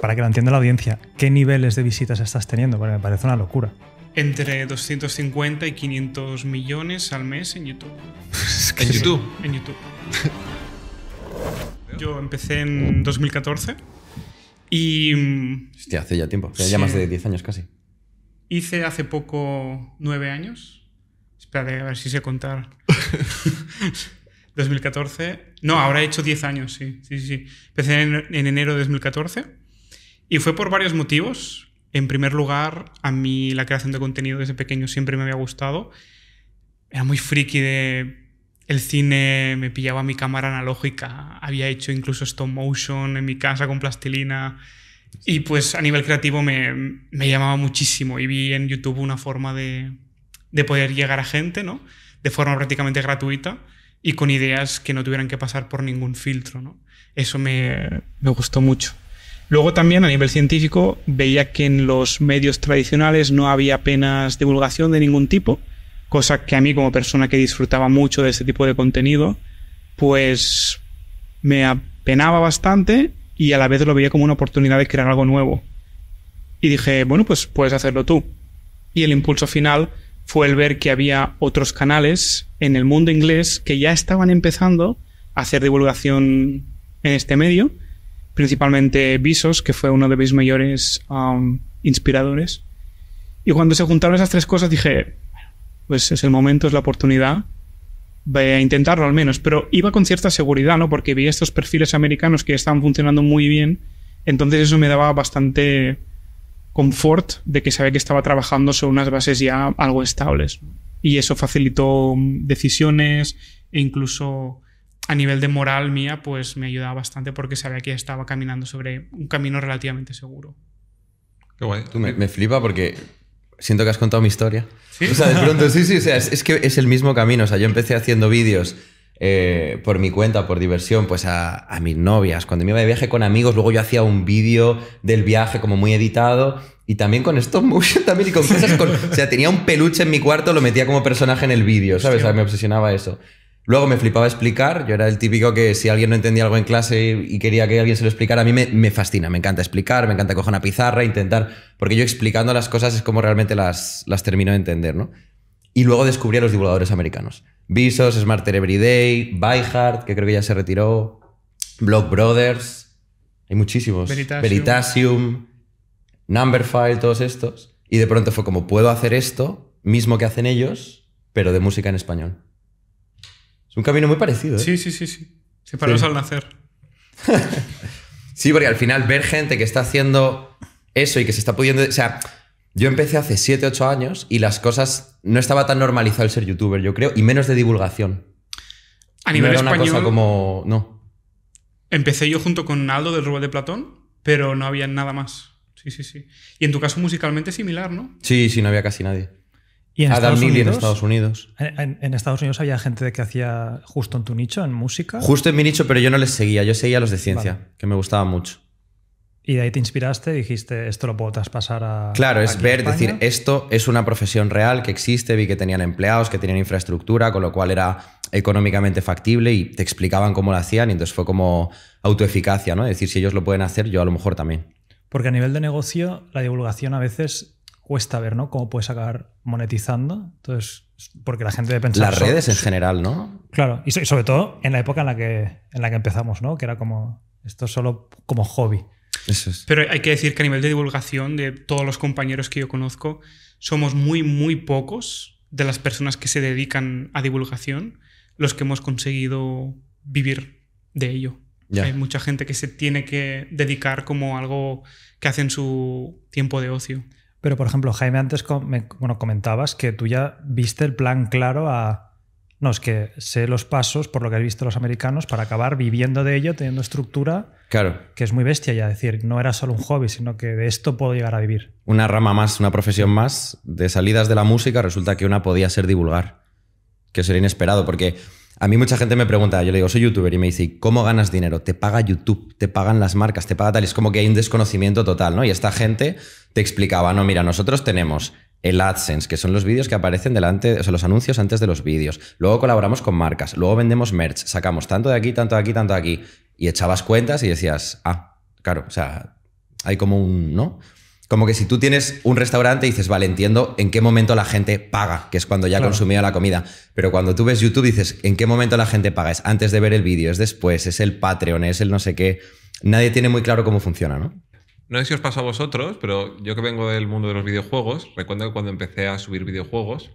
para que lo entienda la audiencia, ¿qué niveles de visitas estás teniendo? Porque me parece una locura. Entre 250 y 500 millones al mes en YouTube. ¿En YouTube? En YouTube. Yo empecé en 2014 y mm, Hostia, hace ya tiempo. Hace ya Sí. más de 10 años casi. hice hace poco nueve años. Espérate, a ver si sé contar. 2014. No, ahora he hecho 10 años, sí. sí, sí, sí. Empecé en, en enero de 2014 y fue por varios motivos. En primer lugar, a mí la creación de contenido desde pequeño siempre me había gustado. Era muy friki de el cine, me pillaba mi cámara analógica, había hecho incluso stop motion en mi casa con plastilina. Y pues a nivel creativo me, me llamaba muchísimo y vi en YouTube una forma de, de poder llegar a gente, ¿no? De forma prácticamente gratuita y con ideas que no tuvieran que pasar por ningún filtro, ¿no? Eso me, me gustó mucho. Luego también a nivel científico veía que en los medios tradicionales no había apenas divulgación de ningún tipo, cosa que a mí como persona que disfrutaba mucho de este tipo de contenido, pues me apenaba bastante y a la vez lo veía como una oportunidad de crear algo nuevo. Y dije, bueno, pues puedes hacerlo tú. Y el impulso final fue el ver que había otros canales en el mundo inglés que ya estaban empezando a hacer divulgación en este medio, principalmente Visos, que fue uno de mis mayores um, inspiradores. Y cuando se juntaron esas tres cosas dije, pues es el momento, es la oportunidad, voy a intentarlo al menos. Pero iba con cierta seguridad, ¿no? Porque vi estos perfiles americanos que estaban funcionando muy bien, entonces eso me daba bastante confort de que sabía que estaba trabajando sobre unas bases ya algo estables. Y eso facilitó mm, decisiones e incluso a nivel de moral mía, pues me ayudaba bastante porque sabía que estaba caminando sobre un camino relativamente seguro. Qué guay. Tú me, me flipa porque siento que has contado mi historia. ¿Sí? O sea, de pronto, sí, sí, o sea, es, es que es el mismo camino. O sea, yo empecé haciendo vídeos eh, por mi cuenta, por diversión, pues a, a mis novias. Cuando me iba de viaje con amigos, luego yo hacía un vídeo del viaje como muy editado. Y también con stop motion también y con cosas con... O sea, tenía un peluche en mi cuarto, lo metía como personaje en el vídeo, ¿sabes? O sea, me obsesionaba eso. Luego me flipaba explicar. Yo era el típico que si alguien no entendía algo en clase y quería que alguien se lo explicara, a mí me, me fascina. Me encanta explicar, me encanta coger una pizarra, intentar. Porque yo explicando las cosas es como realmente las, las termino de entender, ¿no? Y luego descubrí a los divulgadores americanos. Visos, Smarter Everyday, Byheart, que creo que ya se retiró, Block Brothers. Hay muchísimos. Veritasium. Veritasium, Numberphile, todos estos. Y de pronto fue como, puedo hacer esto, mismo que hacen ellos, pero de música en español. Un camino muy parecido, ¿eh? Sí, sí, sí, sí. Separados Sí. al nacer. Sí, porque al final ver gente que está haciendo eso y que se está pudiendo... O sea, yo empecé hace 7, 8 años y las cosas... No estaba tan normalizado el ser youtuber, yo creo, y menos de divulgación. A nivel no era español, una cosa como... No. empecé yo junto con Aldo del Rubel de Platón, pero no había nada más. Sí, sí, sí. Y en tu caso musicalmente similar, ¿no? Sí, sí, no había casi nadie. Y en Adam Neely en Estados Unidos. En, Estados Unidos había gente que hacía justo en tu nicho, en música. Justo en mi nicho, pero yo no les seguía. Yo seguía a los de ciencia, Vale. que me gustaban mucho. Y de ahí te inspiraste y dijiste, esto lo puedo traspasar a. Claro, es ver, España". decir, esto es una profesión real que existe, vi que tenían empleados, que tenían infraestructura, con lo cual era económicamente factible y te explicaban cómo lo hacían y entonces fue como autoeficacia, ¿no? Es decir, si ellos lo pueden hacer, yo a lo mejor también. Porque a nivel de negocio, la divulgación a veces cuesta ver, ¿no? Cómo puedes acabar monetizando. Entonces, porque la gente debe pensar. Las redes en general, ¿no? Claro, y so- y sobre todo en la época en la que, en la que empezamos, ¿no? Que era como. Esto es solo como hobby. Eso es. Pero hay que decir que a nivel de divulgación, de todos los compañeros que yo conozco, somos muy, muy pocos de las personas que se dedican a divulgación los que hemos conseguido vivir de ello. Ya. Hay mucha gente que se tiene que dedicar como algo que hace en su tiempo de ocio. Pero, por ejemplo, Jaime, antes com- me- bueno, comentabas que tú ya viste el plan claro a. No, es que sé los pasos, por lo que has visto los americanos, para acabar viviendo de ello, teniendo estructura, Claro, que es muy bestia ya. Es decir, no era solo un hobby, sino que de esto puedo llegar a vivir. una rama más, una profesión más de salidas de la música, resulta que una podía ser divulgar, que sería inesperado, porque a mí mucha gente me pregunta, yo le digo, soy youtuber, y me dice, "¿Y ¿cómo ganas dinero? Te paga YouTube, te pagan las marcas, te paga tal, es como que hay un desconocimiento total, ¿no? Y esta gente te explicaba, no, mira, nosotros tenemos el AdSense, que son los vídeos que aparecen delante, o sea, los anuncios antes de los vídeos. Luego colaboramos con marcas, luego vendemos merch, sacamos tanto de aquí, tanto de aquí, tanto de aquí. Y echabas cuentas y decías, ah, claro, o sea, hay como un, ¿no? Como que si tú tienes un restaurante y dices, vale, entiendo en qué momento la gente paga, que es cuando ya ha Claro. consumido la comida. Pero cuando tú ves YouTube dices, ¿en qué momento la gente paga? ¿Es antes de ver el vídeo? ¿Es después? ¿Es el Patreon? ¿Es el no sé qué? Nadie tiene muy claro cómo funciona, ¿no? No sé si os pasa a vosotros, pero yo que vengo del mundo de los videojuegos, recuerdo que cuando empecé a subir videojuegos,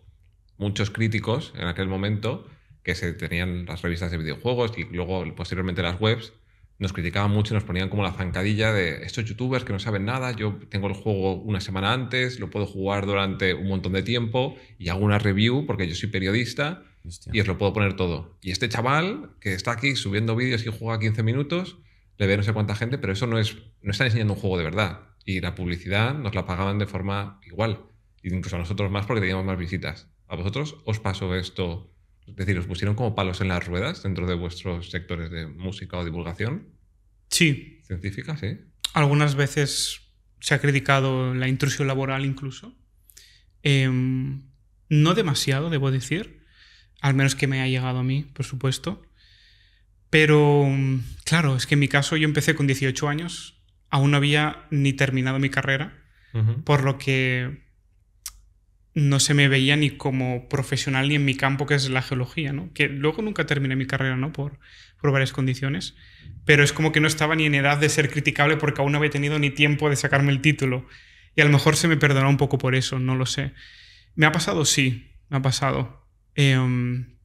muchos críticos en aquel momento, que se tenían las revistas de videojuegos y luego posteriormente las webs, nos criticaban mucho y nos ponían como la zancadilla de estos youtubers que no saben nada, yo tengo el juego una semana antes, lo puedo jugar durante un montón de tiempo y hago una review porque yo soy periodista y os lo puedo poner todo. Y este chaval que está aquí subiendo vídeos y juega 15 minutos, le ve no sé cuánta gente, pero eso no es, no están enseñando un juego de verdad. Y la publicidad nos la pagaban de forma igual. Incluso a nosotros más porque teníamos más visitas. ¿A vosotros os pasó esto? Es decir, ¿os pusieron como palos en las ruedas dentro de vuestros sectores de música o divulgación Sí, científica? Sí. algunas veces se ha criticado la intrusión laboral incluso. Em, no demasiado, debo decir. Al menos que me ha llegado a mí, por supuesto. Pero, mm, claro, es que en mi caso yo empecé con 18 años. Aún no había ni terminado mi carrera. Por lo que no se me veía ni como profesional ni en mi campo, que es la geología, ¿no? Que luego nunca terminé mi carrera, ¿no? Por, por varias condiciones. Pero es como que no estaba ni en edad de ser criticable porque aún no había tenido ni tiempo de sacarme el título. Y a lo mejor se me perdonó un poco por eso, no lo sé. ¿Me ha pasado? Sí, me ha pasado. Em,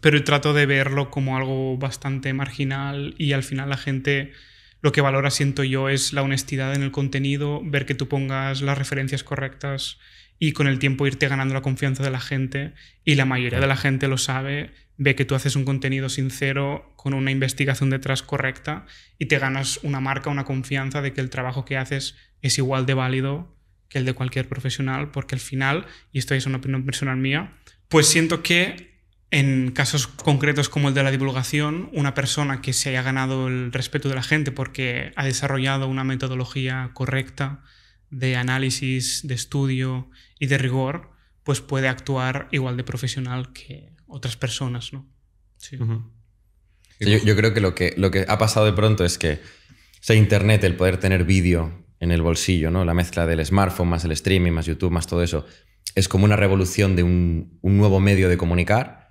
pero trato de verlo como algo bastante marginal y al final la gente lo que valora, siento yo, es la honestidad en el contenido, ver que tú pongas las referencias correctas y con el tiempo irte ganando la confianza de la gente. Y la mayoría de la gente lo sabe, ve que tú haces un contenido sincero, con una investigación detrás correcta y te ganas una marca, una confianza de que el trabajo que haces es igual de válido que el de cualquier profesional, porque al final, y esto es una opinión personal mía, pues siento que en casos concretos como el de la divulgación, una persona que se haya ganado el respeto de la gente porque ha desarrollado una metodología correcta de análisis, de estudio y de rigor, pues puede actuar igual de profesional que otras personas, ¿no? Sí. Ujú. Sí, Yo, yo creo que lo, que lo que ha pasado de pronto es que o sea, Internet, el poder tener vídeo en el bolsillo, ¿no? la mezcla del smartphone más el streaming, más YouTube, más todo eso, es como una revolución de un, un nuevo medio de comunicar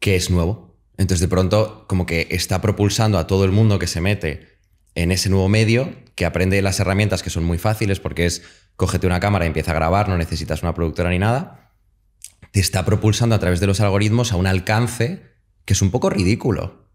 que es nuevo. Entonces de pronto como que está propulsando a todo el mundo que se mete en ese nuevo medio, que aprende las herramientas que son muy fáciles porque es cógete una cámara y empieza a grabar, no necesitas una productora ni nada, te está propulsando a través de los algoritmos a un alcance que es un poco ridículo.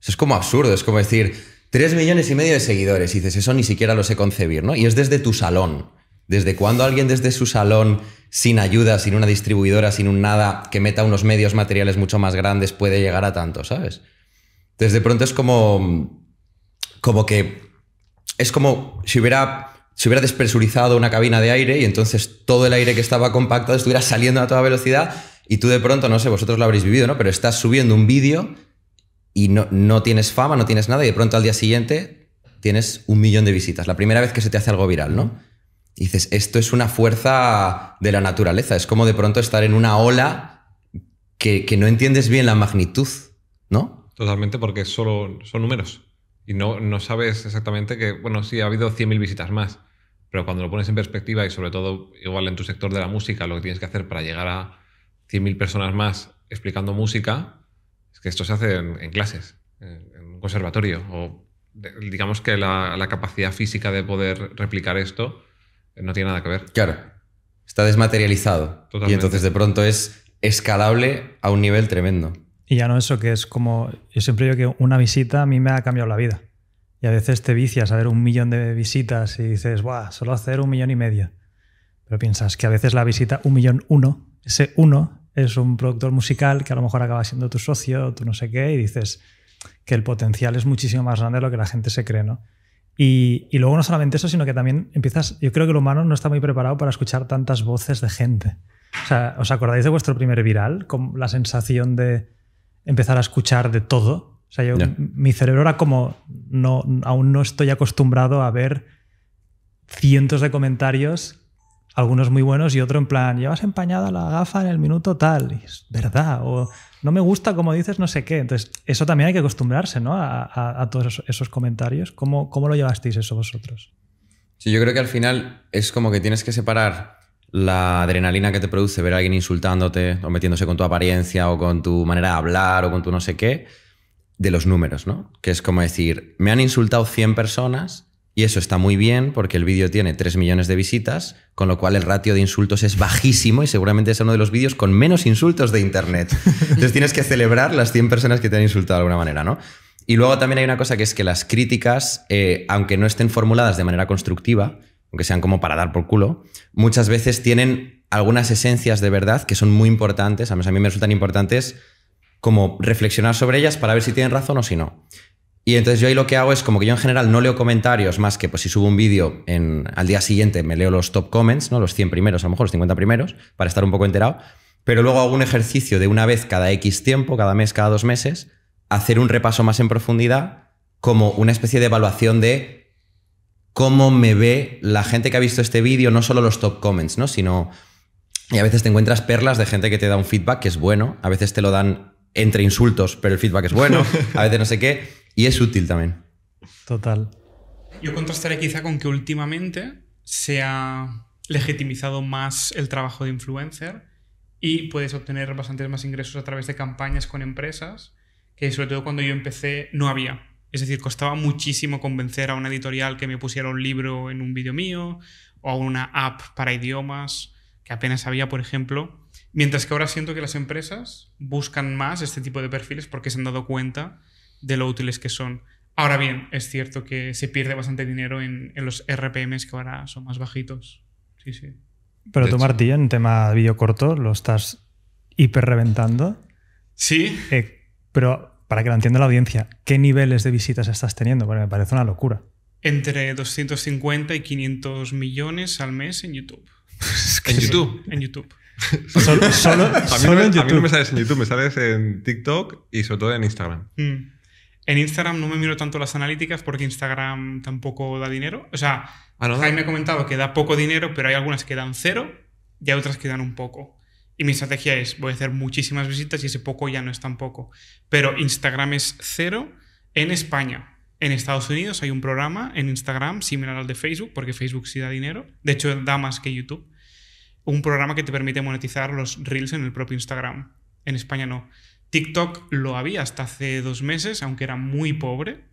Eso es como absurdo, es como decir, 3 millones y medio de seguidores, y dices, eso ni siquiera lo sé concebir, ¿no? Y es desde tu salón. ¿Desde cuándo alguien desde su salón, sin ayuda, sin una distribuidora, sin un nada, que meta unos medios materiales mucho más grandes, puede llegar a tanto, ¿sabes? Entonces de pronto es como, como que, es como si hubiera, si hubiera despresurizado una cabina de aire y entonces todo el aire que estaba compactado estuviera saliendo a toda velocidad y tú de pronto, no sé, vosotros lo habréis vivido, ¿no? Pero estás subiendo un vídeo y no, no tienes fama, no tienes nada y de pronto al día siguiente tienes un millón de visitas. La primera vez que se te hace algo viral, ¿no? Dices, esto es una fuerza de la naturaleza. Es como de pronto estar en una ola que, que no entiendes bien la magnitud, ¿no? Totalmente, porque solo son números. Y no, no sabes exactamente que, bueno, sí, ha habido 100.000 visitas más. Pero cuando lo pones en perspectiva y sobre todo, igual en tu sector de la música, lo que tienes que hacer para llegar a 100.000 personas más explicando música, es que esto se hace en, en clases, en, un conservatorio. O digamos que la, la capacidad física de poder replicar esto no tiene nada que ver. Claro. Está desmaterializado. Y entonces de pronto es escalable a un nivel tremendo. Y ya no eso, que es como. Yo siempre digo que una visita a mí me ha cambiado la vida. Y a veces te vicias a ver un millón de visitas y dices, ¡buah! Solo hacer un millón y medio. Pero piensas que a veces la visita un millón uno, ese uno es un productor musical que a lo mejor acaba siendo tu socio, o tu no sé qué, y dices que el potencial es muchísimo más grande de lo que la gente se cree, ¿no? Y, y luego no solamente eso, sino que también empiezas. Yo creo que el humano no está muy preparado para escuchar tantas voces de gente. O sea, ¿os acordáis de vuestro primer viral? Con la sensación de empezar a escuchar de todo. O sea, yo, mi cerebro era como, no, aún no estoy acostumbrado a ver cientos de comentarios, algunos muy buenos y otro en plan, llevas empañada la gafa en el minuto tal, y es verdad, o no me gusta como dices no sé qué. Entonces, eso también hay que acostumbrarse, ¿no? A, todos esos, esos comentarios. ¿Cómo, ¿Cómo lo llevasteis eso vosotros? Sí, yo creo que al final es como que tienes que separar la adrenalina que te produce ver a alguien insultándote o metiéndose con tu apariencia o con tu manera de hablar o con tu no sé qué, de los números, ¿no? Que es como decir, me han insultado 100 personas y eso está muy bien porque el vídeo tiene 3 millones de visitas, con lo cual el ratio de insultos es bajísimo y seguramente es uno de los vídeos con menos insultos de Internet. Entonces tienes que celebrar las 100 personas que te han insultado de alguna manera, ¿no? Y luego también hay una cosa que es que las críticas, eh, aunque no estén formuladas de manera constructiva, aunque sean como para dar por culo, muchas veces tienen algunas esencias de verdad que son muy importantes, a mí, a mí me resultan importantes como reflexionar sobre ellas para ver si tienen razón o si no. Y entonces yo ahí lo que hago es como que yo en general no leo comentarios más que pues si subo un vídeo al día siguiente me leo los top comments, ¿no? los 100 primeros, a lo mejor los 50 primeros, para estar un poco enterado, pero luego hago un ejercicio de una vez cada X tiempo, cada mes, cada dos meses, hacer un repaso más en profundidad como una especie de evaluación de cómo me ve la gente que ha visto este vídeo, no solo los top comments, ¿no? Sino. Y a veces te encuentras perlas de gente que te da un feedback que es bueno, a veces te lo dan entre insultos, pero el feedback es bueno, a veces no sé qué, y es útil también. Total. Yo contrastaré quizá con que últimamente se ha legitimizado más el trabajo de influencer y puedes obtener bastantes más ingresos a través de campañas con empresas, que sobre todo cuando yo empecé no había. Es decir, costaba muchísimo convencer a una editorial que me pusiera un libro en un vídeo mío o a una app para idiomas que apenas había, por ejemplo. Mientras que ahora siento que las empresas buscan más este tipo de perfiles porque se han dado cuenta de lo útiles que son. Ahora bien, es cierto que se pierde bastante dinero en, los RPMs que ahora son más bajitos. Sí, sí. Pero tú, Martí, en tema vídeo corto, lo estás hiper reventando. Sí. Eh, pero para que lo entienda la audiencia, ¿qué niveles de visitas estás teniendo? Porque me parece una locura. Entre 250 y 500 millones al mes en YouTube. ¿En YouTube? En YouTube. solo, en YouTube. A mí no me sales en YouTube, me sales en TikTok y sobre todo en Instagram. Mm. En Instagram no me miro tanto las analíticas porque Instagram tampoco da dinero. O sea, ah, Jaime ha comentado que da poco dinero, pero hay algunas que dan cero y hay otras que dan un poco. Y mi estrategia es, voy a hacer muchísimas visitas y ese poco ya no es tan poco. Pero Instagram es cero en España. En Estados Unidos hay un programa en Instagram similar al de Facebook, porque Facebook sí da dinero. De hecho, da más que YouTube. Un programa que te permite monetizar los reels en el propio Instagram. En España no. TikTok lo había hasta hace dos meses, aunque era muy pobre.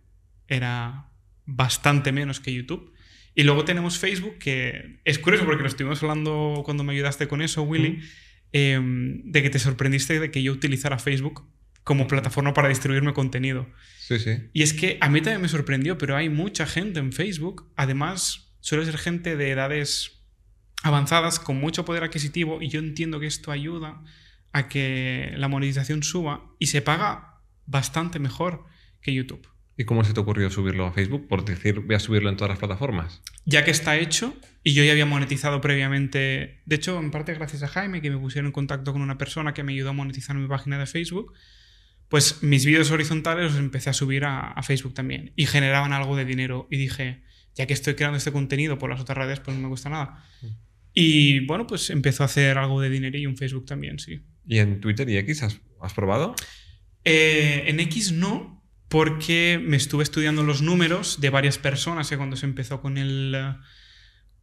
Era bastante menos que YouTube. Y luego tenemos Facebook, que es curioso porque lo estuvimos hablando cuando me ayudaste con eso, Willy. Em, de que te sorprendiste de que yo utilizara Facebook como plataforma para distribuirme contenido. Sí, sí. Y es que a mí también me sorprendió, pero hay mucha gente en Facebook. Además, suele ser gente de edades avanzadas con mucho poder adquisitivo y yo entiendo que esto ayuda a que la monetización suba y se paga bastante mejor que YouTube. ¿Y cómo se te ocurrió subirlo a Facebook? Por decir, voy a subirlo en todas las plataformas. Ya que está hecho y yo ya había monetizado previamente, de hecho, en parte gracias a Jaime, que me pusieron en contacto con una persona que me ayudó a monetizar mi página de Facebook, pues mis vídeos horizontales los empecé a subir a, Facebook también y generaban algo de dinero. Y dije, ya que estoy creando este contenido por las otras redes, pues no me cuesta nada. Y bueno, pues empezó a hacer algo de dinero y en Facebook también, sí. ¿Y en Twitter y X has, has probado? Eh, en X no, porque me estuve estudiando los números de varias personas que cuando se empezó con el,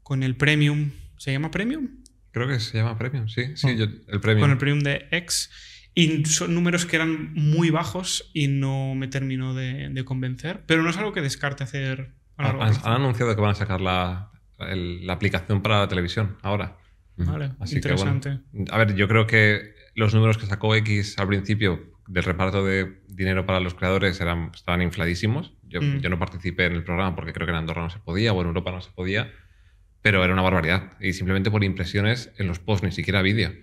con el Premium, ¿se llama Premium? Creo que se llama Premium, sí, sí, oh. el Premium. Con el Premium de X. Y son números que eran muy bajos y no me terminó de, convencer, pero no es algo que descarte hacer. han, anunciado que van a sacar la, la aplicación para la televisión ahora. Vale, interesante. a ver, yo creo que los números que sacó X al principio del reparto de dinero para los creadores eran, estaban infladísimos. Yo, mm. yo, no participé en el programa porque creo que en Andorra no se podía o en Europa no se podía, pero era una barbaridad. Y simplemente por impresiones en los posts, ni siquiera vídeo.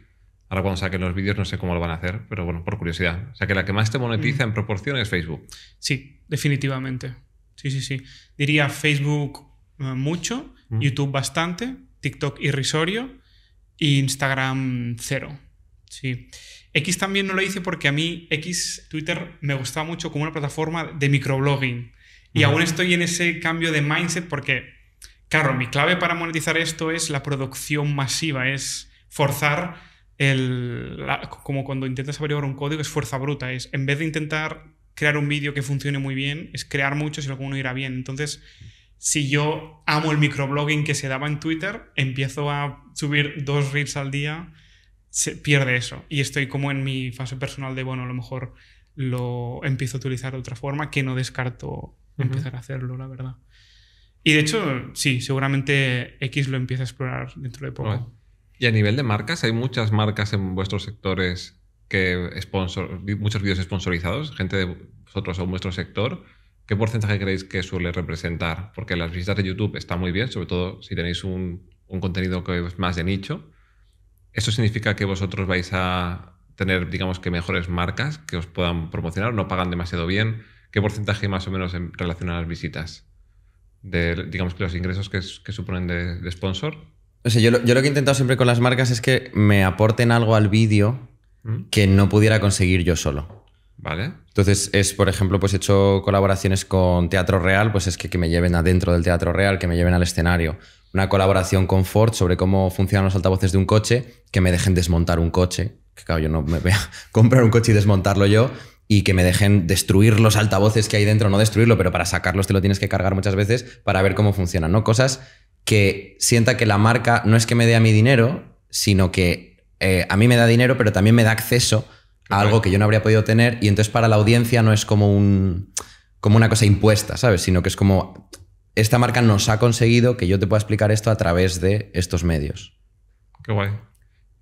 Ahora cuando saquen los vídeos no sé cómo lo van a hacer, pero bueno, por curiosidad. O sea que la que más te monetiza mm. en proporción es Facebook. Sí, definitivamente. Sí, sí, sí. Diría Facebook eh, mucho, mm. YouTube bastante, TikTok irrisorio e Instagram cero. Sí. X también no lo hice porque a mí X, Twitter, me gustaba mucho como una plataforma de microblogging. Y aún estoy en ese cambio de mindset porque, claro, mi clave para monetizar esto es la producción masiva, es forzar el... como cuando intentas averiguar un código, es fuerza bruta, es en vez de intentar crear un vídeo que funcione muy bien, es crear muchos y alguno irá bien. Entonces, si yo amo el microblogging que se daba en Twitter, empiezo a subir dos reels al día, se pierde eso. Y estoy como en mi fase personal de, bueno, a lo mejor lo empiezo a utilizar de otra forma, que no descarto empezar a hacerlo, la verdad. Y de hecho, sí, seguramente X lo empieza a explorar dentro de poco. Y a nivel de marcas, hay muchas marcas en vuestros sectores que sponsor, muchos vídeos sponsorizados, gente de vosotros o vuestro sector. ¿Qué porcentaje creéis que suele representar? Porque las visitas de YouTube están muy bien, sobre todo si tenéis un, un contenido que es más de nicho. ¿Eso significa que vosotros vais a tener, digamos que, mejores marcas que os puedan promocionar? ¿No pagan demasiado bien? ¿Qué porcentaje más o menos en relación a las visitas? De, digamos que los ingresos que, que suponen de, de sponsor. O sea, yo lo, yo lo, que he intentado siempre con las marcas es que me aporten algo al vídeo ¿Mm? que no pudiera conseguir yo solo. Vale. Entonces, es, por ejemplo, pues he hecho colaboraciones con Teatro Real, pues es que, que me lleven adentro del Teatro Real, que me lleven al escenario. Una colaboración con Ford sobre cómo funcionan los altavoces de un coche, que me dejen desmontar un coche. Que claro, yo no me voy a comprar un coche y desmontarlo yo. Y que me dejen destruir los altavoces que hay dentro, no destruirlo, pero para sacarlos te lo tienes que cargar muchas veces para ver cómo funcionan, ¿no? Cosas que sienta que la marca no es que me dé a mi dinero, sino que eh, a mí me da dinero, pero también me da acceso a algo que yo no habría podido tener. Y entonces para la audiencia no es como, un, como una cosa impuesta, ¿sabes? Sino que es como, esta marca nos ha conseguido que yo te pueda explicar esto a través de estos medios. Qué guay.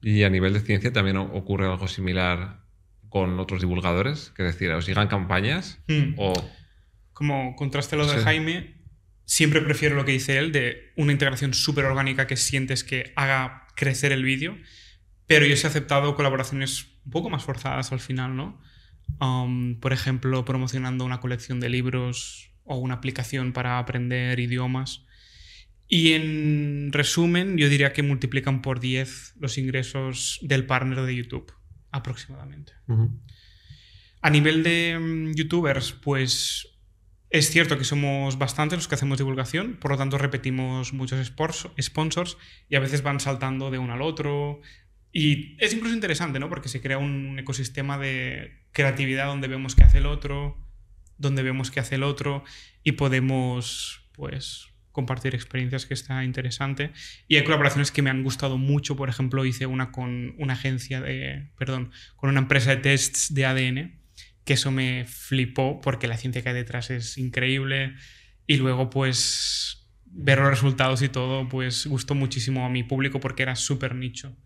Y a nivel de ciencia también ocurre algo similar con otros divulgadores, que es decir, os llegan campañas Hmm. o... Como contraste lo de Sí. Jaime, siempre prefiero lo que dice él de una integración súper orgánica que sientes que haga crecer el vídeo, pero yo sí he aceptado colaboraciones un poco más forzadas al final, ¿no? Um, por ejemplo, promocionando una colección de libros o una aplicación para aprender idiomas. Y en resumen, yo diría que multiplican por 10 los ingresos del partner de YouTube, aproximadamente. A nivel de mm, youtubers, pues es cierto que somos bastantes los que hacemos divulgación, por lo tanto repetimos muchos sponsors y a veces van saltando de uno al otro. Y es incluso interesante, ¿no? Porque se crea un ecosistema de creatividad donde vemos qué hace el otro, donde vemos qué hace el otro y podemos, pues, compartir experiencias que está interesante. Y hay colaboraciones que me han gustado mucho. Por ejemplo, hice una con una agencia de, perdón, con una empresa de tests de ADN que eso me flipó porque la ciencia que hay detrás es increíble y luego pues ver los resultados y todo pues gustó muchísimo a mi público porque era súper nicho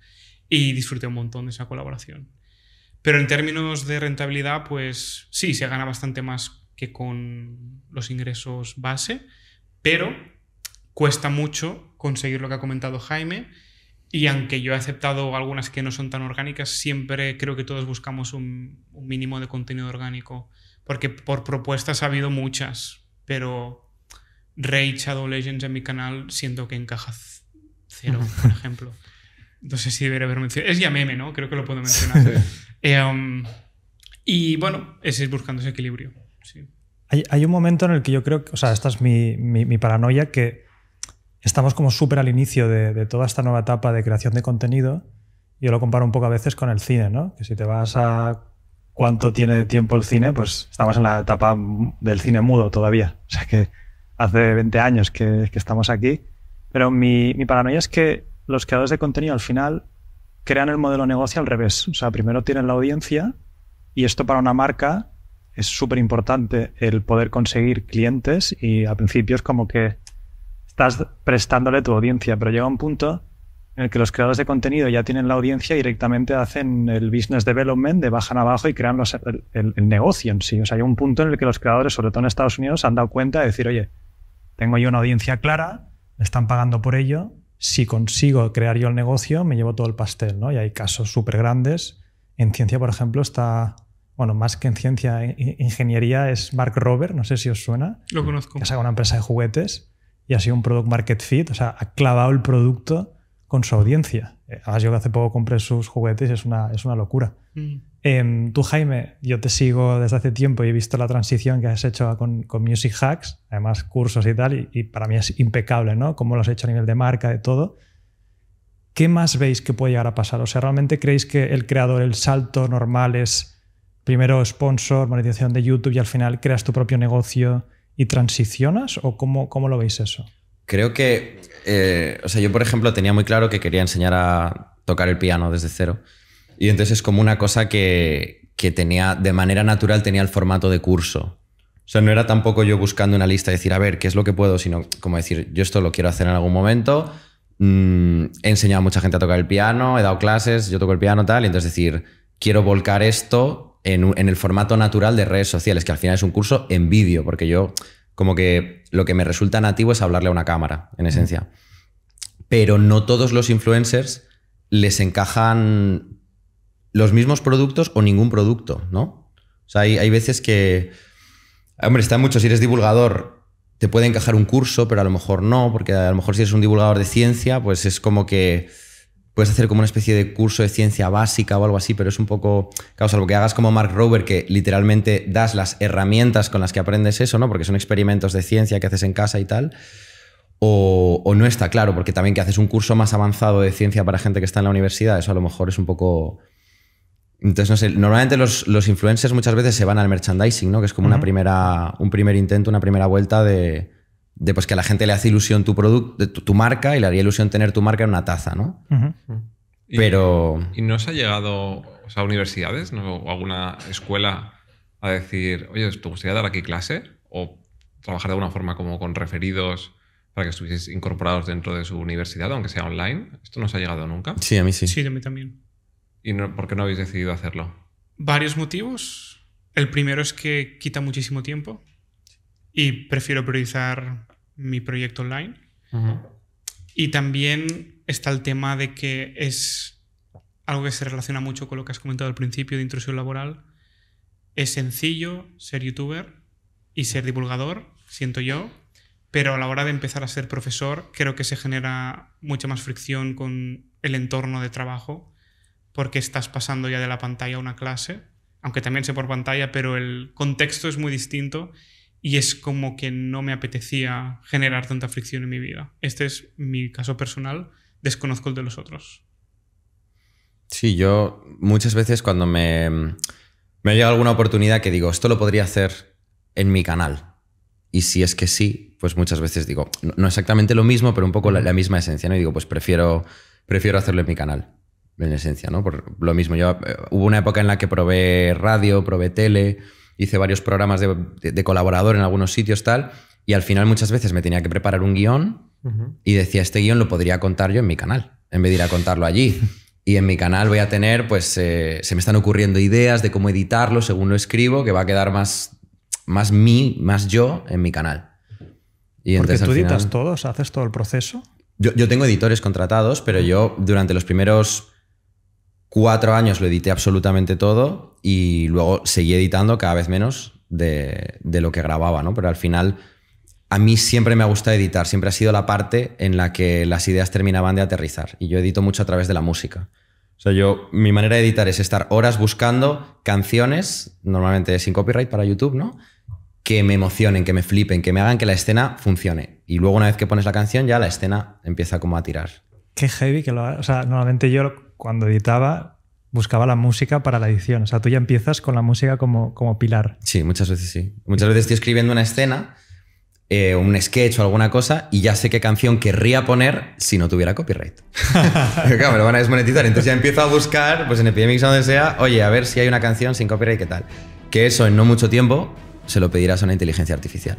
y disfruté un montón de esa colaboración. Pero en términos de rentabilidad pues sí, se gana bastante más que con los ingresos base, pero cuesta mucho conseguir lo que ha comentado Jaime y aunque yo he aceptado algunas que no son tan orgánicas, siempre creo que todos buscamos un, un, mínimo de contenido orgánico. Porque por propuestas ha habido muchas, pero Raid Shadow Legends en mi canal siento que encaja cero, por ejemplo. No sé si debería haber mencionado. Es ya meme, ¿no? Creo que lo puedo mencionar. eh, um, y bueno, es ir buscando ese equilibrio. Sí. Hay, hay, un momento en el que yo creo que, o sea, esta es mi, mi, mi paranoia, que estamos como súper al inicio de, de, toda esta nueva etapa de creación de contenido. Yo lo comparo un poco a veces con el cine, ¿no? Que si te vas a cuánto tiene tiempo el cine, pues estamos en la etapa del cine mudo todavía. O sea que hace 20 años que, que estamos aquí. Pero mi, mi, paranoia es que los creadores de contenido al final crean el modelo de negocio al revés. O sea, primero tienen la audiencia y esto para una marca es súper importante el poder conseguir clientes y al principio es como que estás prestándole tu audiencia, pero llega un punto en el que los creadores de contenido ya tienen la audiencia y directamente hacen el business development de bajan abajo y crean los, el, el, negocio en sí. O sea, hay un punto en el que los creadores, sobre todo en Estados Unidos, han dado cuenta de decir, oye, tengo yo una audiencia clara, me están pagando por ello, si consigo crear yo el negocio, me llevo todo el pastel, ¿no? Y hay casos súper grandes. En ciencia, por ejemplo, está, bueno, más que en ciencia, en ingeniería es Mark Rober, no sé si os suena. Lo conozco. Que saca una empresa de juguetes y ha sido un product market fit, o sea, ha clavado el producto con su audiencia. Además, yo que hace poco compré sus juguetes y es una, es una locura. Mm. Eh, tú, Jaime, yo te sigo desde hace tiempo y he visto la transición que has hecho con, con Music Hacks, además cursos y tal, y, y, para mí es impecable, ¿no? Cómo lo has hecho a nivel de marca, de todo. ¿Qué más veis que puede llegar a pasar? O sea, ¿realmente creéis que el creador, el salto normal es primero sponsor, monetización de YouTube y al final creas tu propio negocio y transicionas o cómo, cómo lo veis eso? Creo que, eh, o sea, yo por ejemplo tenía muy claro que quería enseñar a tocar el piano desde cero. Y entonces es como una cosa que, que tenía, de manera natural tenía el formato de curso. O sea, no era tampoco yo buscando una lista y decir, a ver, ¿qué es lo que puedo? Sino como decir, yo esto lo quiero hacer en algún momento. Mm, he enseñado a mucha gente a tocar el piano, he dado clases, yo toco el piano tal, y entonces decir, quiero volcar esto en, en el formato natural de redes sociales, que al final es un curso en vídeo, porque yo como que lo que me resulta nativo es hablarle a una cámara, en esencia. Pero no todos los influencers les encajan los mismos productos o ningún producto, ¿no? O sea, hay, hay veces que Hombre, está mucho. Si eres divulgador, te puede encajar un curso, pero a lo mejor no, porque a lo mejor si eres un divulgador de ciencia, pues es como que puedes hacer como una especie de curso de ciencia básica o algo así, pero es un poco, claro, salvo que hagas como Mark Rober, que literalmente das las herramientas con las que aprendes eso, ¿no? Porque son experimentos de ciencia que haces en casa y tal. O, o no está claro, porque también que haces un curso más avanzado de ciencia para gente que está en la universidad, eso a lo mejor es un poco entonces, no sé, normalmente los, los, influencers muchas veces se van al merchandising, ¿no? Que es como una primera, un primer intento, una primera vuelta de, de, pues que a la gente le hace ilusión tu producto, tu, tu, marca y le haría ilusión tener tu marca en una taza, ¿no? Pero... ¿Y, no os ha llegado o sea, a universidades ¿no? o alguna escuela a decir, oye, ¿te gustaría dar aquí clase? ¿O trabajar de alguna forma como con referidos para que estuvieseis incorporados dentro de su universidad, aunque sea online? ¿Esto no os ha llegado nunca? Sí, a mí sí. Sí, a mí también. ¿Y no, por qué no habéis decidido hacerlo? Varios motivos. El primero es que quita muchísimo tiempo y prefiero priorizar mi proyecto online. Uh -huh. Y también está el tema de que es algo que se relaciona mucho con lo que has comentado al principio de intrusión laboral. Es sencillo ser youtuber y ser divulgador, siento yo, pero a la hora de empezar a ser profesor creo que se genera mucha más fricción con el entorno de trabajo porque estás pasando ya de la pantalla a una clase, aunque también sé por pantalla, pero el contexto es muy distinto y es como que no me apetecía generar tanta fricción en mi vida. Este es mi caso personal, desconozco el de los otros. Sí, yo muchas veces cuando me, me ha llegado alguna oportunidad que digo, esto lo podría hacer en mi canal. Y si es que sí, pues muchas veces digo, no exactamente lo mismo, pero un poco la, la misma esencia, ¿no? Y digo, pues prefiero, prefiero hacerlo en mi canal en esencia, ¿no? Por lo mismo, yo eh, hubo una época en la que probé radio, probé tele, hice varios programas de, de, de, colaborador en algunos sitios, tal, y al final muchas veces me tenía que preparar un guion uh -huh. y decía, este guion lo podría contar yo en mi canal, en vez de ir a contarlo allí. Y en mi canal voy a tener, pues, eh, se me están ocurriendo ideas de cómo editarlo según lo escribo, que va a quedar más, más mí, más yo en mi canal. Y Porque entonces, tú editas final, todo, o sea, haces todo el proceso. Yo, yo tengo editores contratados, pero yo durante los primeros cuatro años lo edité absolutamente todo y luego seguí editando cada vez menos de, lo que grababa, ¿no? Pero al final a mí siempre me ha gustado editar, siempre ha sido la parte en la que las ideas terminaban de aterrizar y yo edito mucho a través de la música. O sea, yo, mi manera de editar es estar horas buscando canciones, normalmente sin copyright para YouTube, ¿no? Que me emocionen, que me flipen, que me hagan que la escena funcione. Y luego una vez que pones la canción ya la escena empieza como a tirar. Qué heavy que lo O sea, normalmente yo cuando editaba buscaba la música para la edición. O sea, tú ya empiezas con la música como, como pilar. Sí, muchas veces sí. Muchas veces estoy escribiendo una escena, eh, un sketch o alguna cosa, y ya sé qué canción querría poner si no tuviera copyright. claro, me lo van a desmonetizar. Entonces ya empiezo a buscar, pues en Epidemics o donde sea, oye, a ver si hay una canción sin copyright, ¿qué tal? Que eso en no mucho tiempo se lo pedirás a una inteligencia artificial.